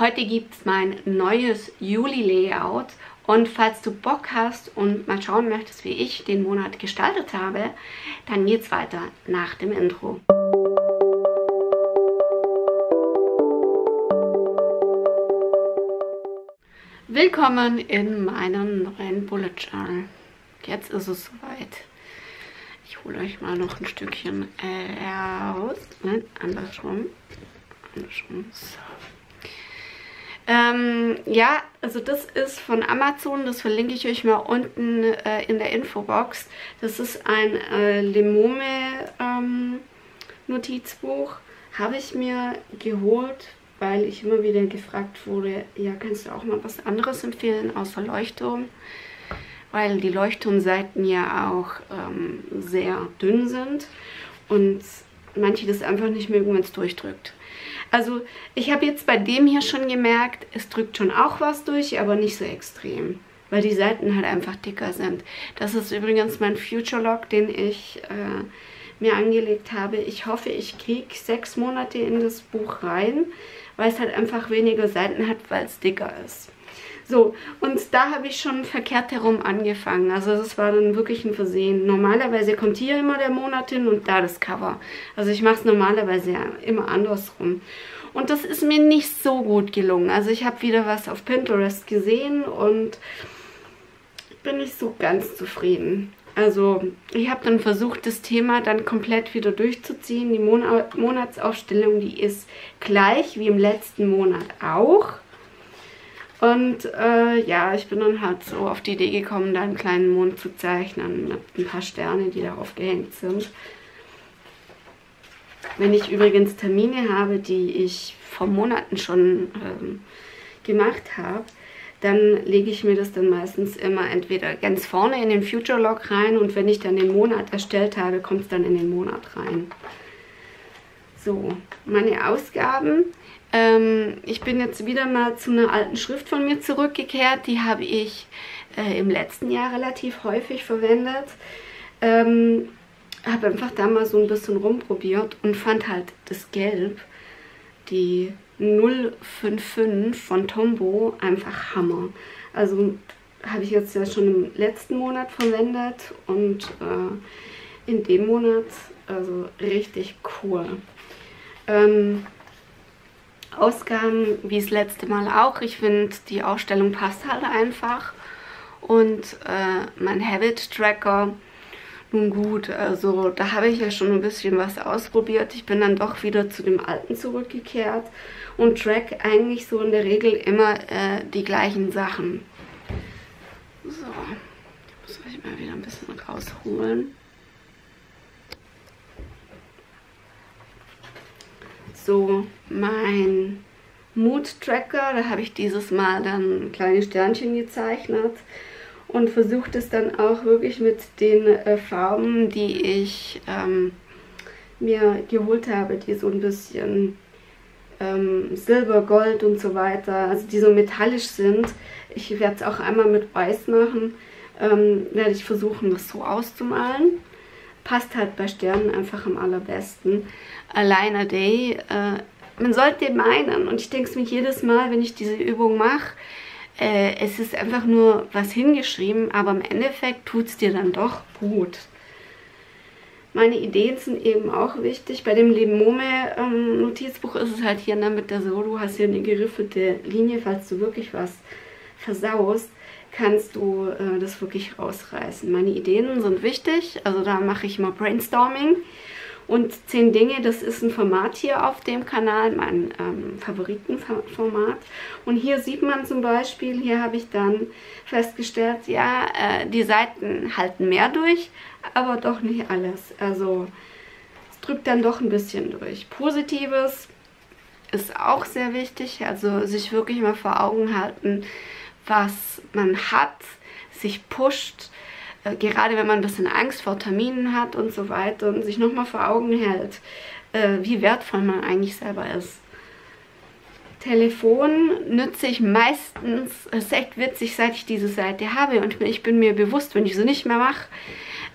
Heute gibt es mein neues Juli-Layout und falls du Bock hast und mal schauen möchtest, wie ich den Monat gestaltet habe, dann geht's weiter nach dem Intro. Willkommen in meinem neuen Bullet Journal. Jetzt ist es soweit. Ich hole euch mal noch ein Stückchen raus. Nein, andersrum. Andersrum. So. Ähm, ja, also das ist von Amazon, das verlinke ich euch mal unten äh, in der Infobox. Das ist ein äh, Lemome ähm, Notizbuch. Habe ich mir geholt, weil ich immer wieder gefragt wurde, ja, kannst du auch mal was anderes empfehlen außer Leuchtturm? Weil die Leuchtturmseiten ja auch ähm, sehr dünn sind und manche das einfach nicht mögen, wenn es durchdrückt. Also ich habe jetzt bei dem hier schon gemerkt, es drückt schon auch was durch, aber nicht so extrem. Weil die Seiten halt einfach dicker sind. Das ist übrigens mein Future Log, den ich äh, mir angelegt habe. Ich hoffe, ich kriege sechs Monate in das Buch rein, weil es halt einfach weniger Seiten hat, weil es dicker ist. So, und da habe ich schon verkehrt herum angefangen. Also das war dann wirklich ein Versehen. Normalerweise kommt hier immer der Monat hin und da das Cover. Also ich mache es normalerweise immer andersrum. Und das ist mir nicht so gut gelungen. Also ich habe wieder was auf Pinterest gesehen und bin nicht so ganz zufrieden. Also ich habe dann versucht, das Thema dann komplett wieder durchzuziehen. Die Monatsaufstellung, die ist gleich wie im letzten Monat auch. Und äh, ja, ich bin dann halt so auf die Idee gekommen, da einen kleinen Mond zu zeichnen mit ein paar Sterne, die da aufgehängt sind. Wenn ich übrigens Termine habe, die ich vor Monaten schon ähm, gemacht habe, dann lege ich mir das dann meistens immer entweder ganz vorne in den Future Log rein und wenn ich dann den Monat erstellt habe, kommt es dann in den Monat rein. So, meine Ausgaben ähm, ich bin jetzt wieder mal zu einer alten Schrift von mir zurückgekehrt. Die habe ich äh, im letzten Jahr relativ häufig verwendet. Ähm, habe einfach da mal so ein bisschen rumprobiert und fand halt das Gelb, die 055 von Tombow, einfach Hammer. Also habe ich jetzt ja schon im letzten Monat verwendet und äh, in dem Monat, also richtig cool. Ähm, Ausgaben wie das letzte Mal auch. Ich finde, die Ausstellung passt halt einfach. Und äh, mein Habit Tracker, nun gut, also da habe ich ja schon ein bisschen was ausprobiert. Ich bin dann doch wieder zu dem alten zurückgekehrt und track eigentlich so in der Regel immer äh, die gleichen Sachen. So, muss ich mal wieder ein bisschen rausholen. So mein Mood Tracker. Da habe ich dieses Mal dann kleine Sternchen gezeichnet und versucht es dann auch wirklich mit den äh, Farben, die ich ähm, mir geholt habe, die so ein bisschen ähm, Silber, Gold und so weiter, also die so metallisch sind. Ich werde es auch einmal mit Weiß machen, ähm, werde ich versuchen, das so auszumalen passt halt bei Sternen einfach am allerbesten. Allein a Day, äh, man sollte meinen, und ich denke es mir jedes Mal, wenn ich diese Übung mache, äh, es ist einfach nur was hingeschrieben, aber im Endeffekt tut es dir dann doch gut. Meine Ideen sind eben auch wichtig. Bei dem Lemome ähm, ist es halt hier ne, mit der so, du hast hier eine geriffelte Linie, falls du wirklich was versaust kannst du äh, das wirklich rausreißen. Meine Ideen sind wichtig, also da mache ich mal Brainstorming. Und 10 Dinge, das ist ein Format hier auf dem Kanal, mein ähm, Favoritenformat. Und hier sieht man zum Beispiel, hier habe ich dann festgestellt, ja, äh, die Seiten halten mehr durch, aber doch nicht alles. Also es drückt dann doch ein bisschen durch. Positives ist auch sehr wichtig, also sich wirklich mal vor Augen halten, was man hat, sich pusht, äh, gerade wenn man ein bisschen Angst vor Terminen hat und so weiter und sich nochmal vor Augen hält, äh, wie wertvoll man eigentlich selber ist. Telefon nütze ich meistens, es ist echt witzig, seit ich diese Seite habe und ich bin mir bewusst, wenn ich sie nicht mehr mache,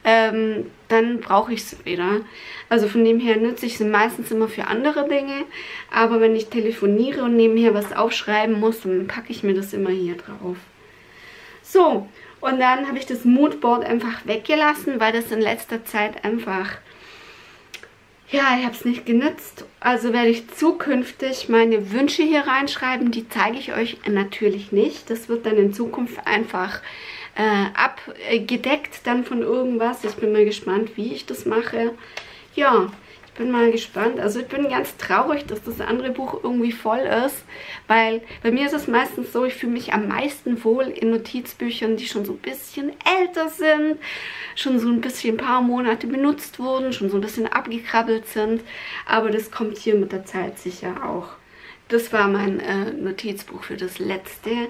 ähm, dann brauche ich es wieder. Also von dem her nütze ich es meistens immer für andere Dinge. Aber wenn ich telefoniere und nebenher was aufschreiben muss, dann packe ich mir das immer hier drauf. So, und dann habe ich das Moodboard einfach weggelassen, weil das in letzter Zeit einfach ja, ich habe es nicht genützt. Also werde ich zukünftig meine Wünsche hier reinschreiben. Die zeige ich euch natürlich nicht. Das wird dann in Zukunft einfach äh, abgedeckt dann von irgendwas. Ich bin mal gespannt, wie ich das mache. Ja, bin mal gespannt. Also ich bin ganz traurig, dass das andere Buch irgendwie voll ist, weil bei mir ist es meistens so, ich fühle mich am meisten wohl in Notizbüchern, die schon so ein bisschen älter sind, schon so ein bisschen ein paar Monate benutzt wurden, schon so ein bisschen abgekrabbelt sind. Aber das kommt hier mit der Zeit sicher auch. Das war mein äh, Notizbuch für das letzte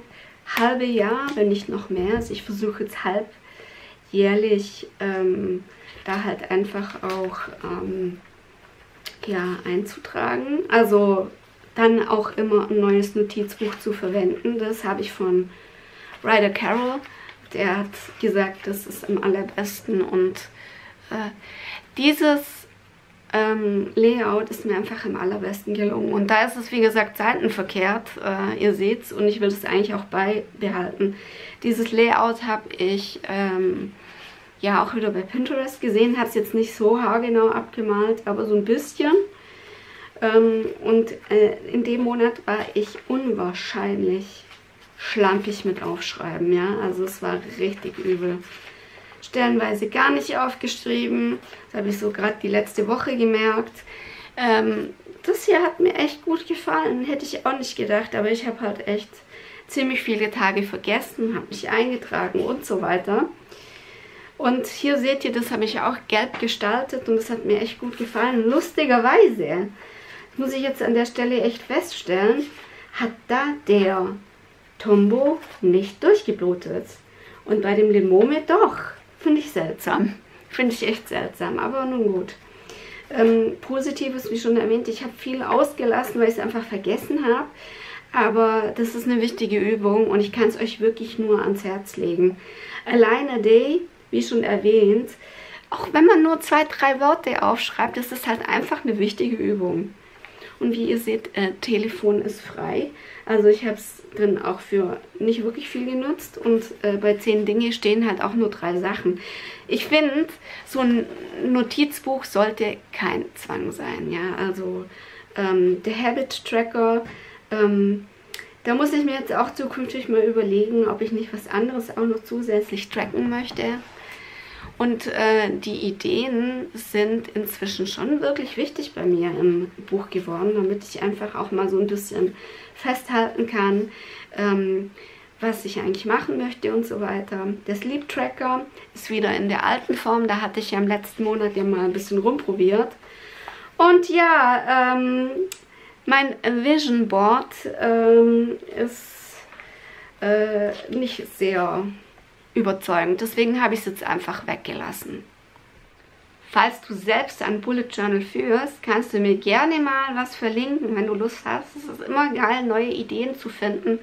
halbe Jahr, wenn nicht noch mehr. Also ich versuche jetzt halbjährlich ähm, da halt einfach auch ähm, ja, einzutragen. Also dann auch immer ein neues Notizbuch zu verwenden. Das habe ich von Ryder Carroll. Der hat gesagt, das ist am allerbesten. Und äh, dieses ähm, Layout ist mir einfach am allerbesten gelungen. Und da ist es, wie gesagt, seitenverkehrt. Äh, ihr seht es und ich will es eigentlich auch beibehalten. Dieses Layout habe ich... Ähm, ja auch wieder bei Pinterest gesehen, habe es jetzt nicht so haargenau abgemalt, aber so ein bisschen. Ähm, und äh, in dem Monat war ich unwahrscheinlich schlampig mit Aufschreiben, ja, also es war richtig übel. Stellenweise gar nicht aufgeschrieben, das habe ich so gerade die letzte Woche gemerkt. Ähm, das hier hat mir echt gut gefallen, hätte ich auch nicht gedacht, aber ich habe halt echt ziemlich viele Tage vergessen, habe mich eingetragen und so weiter. Und hier seht ihr, das habe ich auch gelb gestaltet und das hat mir echt gut gefallen. Lustigerweise, muss ich jetzt an der Stelle echt feststellen, hat da der Tombo nicht durchgeblutet. Und bei dem Limome doch. Finde ich seltsam. Finde ich echt seltsam, aber nun gut. Ähm, Positives, wie schon erwähnt, ich habe viel ausgelassen, weil ich es einfach vergessen habe. Aber das ist eine wichtige Übung und ich kann es euch wirklich nur ans Herz legen. Alleine Day wie schon erwähnt, auch wenn man nur zwei, drei Worte aufschreibt, ist es halt einfach eine wichtige Übung. Und wie ihr seht, äh, Telefon ist frei. Also ich habe es dann auch für nicht wirklich viel genutzt. Und äh, bei zehn Dinge stehen halt auch nur drei Sachen. Ich finde, so ein Notizbuch sollte kein Zwang sein. Ja, also ähm, der Habit Tracker, ähm, da muss ich mir jetzt auch zukünftig mal überlegen, ob ich nicht was anderes auch noch zusätzlich tracken möchte. Und äh, die Ideen sind inzwischen schon wirklich wichtig bei mir im Buch geworden, damit ich einfach auch mal so ein bisschen festhalten kann, ähm, was ich eigentlich machen möchte und so weiter. Der Sleep Tracker ist wieder in der alten Form, da hatte ich ja im letzten Monat ja mal ein bisschen rumprobiert. Und ja, ähm, mein Vision Board ähm, ist äh, nicht sehr überzeugend. Deswegen habe ich es jetzt einfach weggelassen. Falls du selbst ein Bullet Journal führst, kannst du mir gerne mal was verlinken, wenn du Lust hast. Es ist immer geil, neue Ideen zu finden.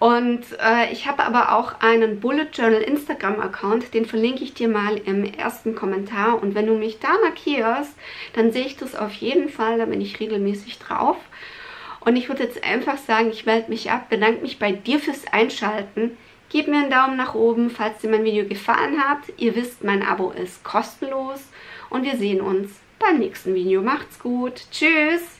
Und äh, ich habe aber auch einen Bullet Journal Instagram-Account, den verlinke ich dir mal im ersten Kommentar. Und wenn du mich da markierst, dann sehe ich das auf jeden Fall, da bin ich regelmäßig drauf. Und ich würde jetzt einfach sagen, ich melde mich ab, bedanke mich bei dir fürs Einschalten. Gib mir einen Daumen nach oben, falls dir mein Video gefallen hat. Ihr wisst, mein Abo ist kostenlos und wir sehen uns beim nächsten Video. Macht's gut. Tschüss.